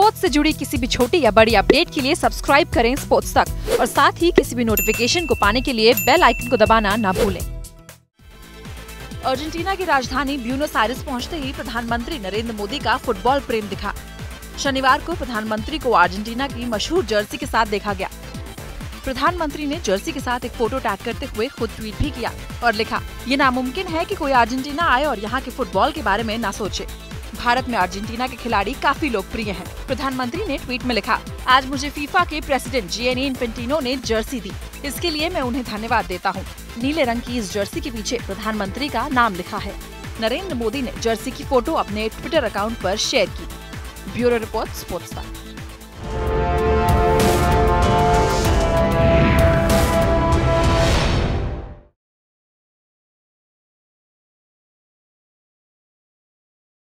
Sports से जुड़ी किसी भी छोटी या बड़ी अपडेट के लिए सब्सक्राइब करें स्पोर्ट्स तक और साथ ही किसी भी नोटिफिकेशन को पाने के लिए बेल आइकन को दबाना न भूलें। अर्जेंटीना की राजधानी ब्यूनोस आयर्स पहुँचते ही प्रधानमंत्री नरेंद्र मोदी का फुटबॉल प्रेम दिखा। शनिवार को प्रधानमंत्री को अर्जेंटीना की मशहूर जर्सी के साथ देखा गया। प्रधानमंत्री ने जर्सी के साथ एक फ़ोटो टैग करते हुए खुद ट्वीट भी किया और लिखा, ये नामुमकिन है कि कोई अर्जेंटीना आए और यहाँ के फुटबॉल के बारे में ना सोचे। भारत में अर्जेंटीना के खिलाड़ी काफ़ी लोकप्रिय हैं। प्रधानमंत्री ने ट्वीट में लिखा, आज मुझे फीफा के प्रेसिडेंट जीएनी इन्फेंटिनो ने जर्सी दी। इसके लिए मैं उन्हें धन्यवाद देता हूँ। नीले रंग की इस जर्सी के पीछे प्रधानमंत्री का नाम लिखा है। नरेंद्र मोदी ने जर्सी की फ़ोटो अपने ट्विटर अकाउंट आरोप शेयर की। Bureau report, sports